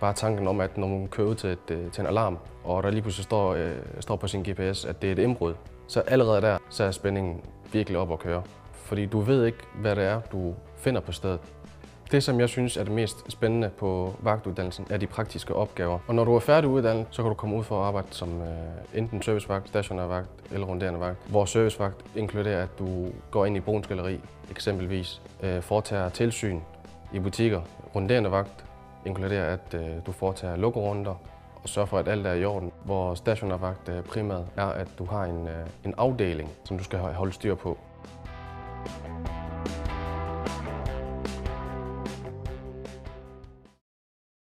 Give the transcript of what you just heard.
Bare tanken om, at når man kører ud til, et, øh, til en alarm, og der lige pludselig står, øh, står på sin GPS, at det er et indbrud, så allerede der, så er spændingen virkelig op at køre. Fordi du ved ikke, hvad det er, du finder på stedet. Det, som jeg synes er det mest spændende på vagtuddannelsen, er de praktiske opgaver. Og når du er færdig uddannet, så kan du komme ud for at arbejde som øh, enten servicevagt, stationærvagt eller runderende vagt. Hvor servicevagt inkluderer, at du går ind i Bruns galleri, eksempelvis øh, foretager tilsyn i butikker. Runderende vagt inkluderer, at øh, du foretager lukkerunder og sørger for, at alt er i orden. Hvor stationærvagt øh, primært er, at du har en, øh, en afdeling, som du skal holde styr på.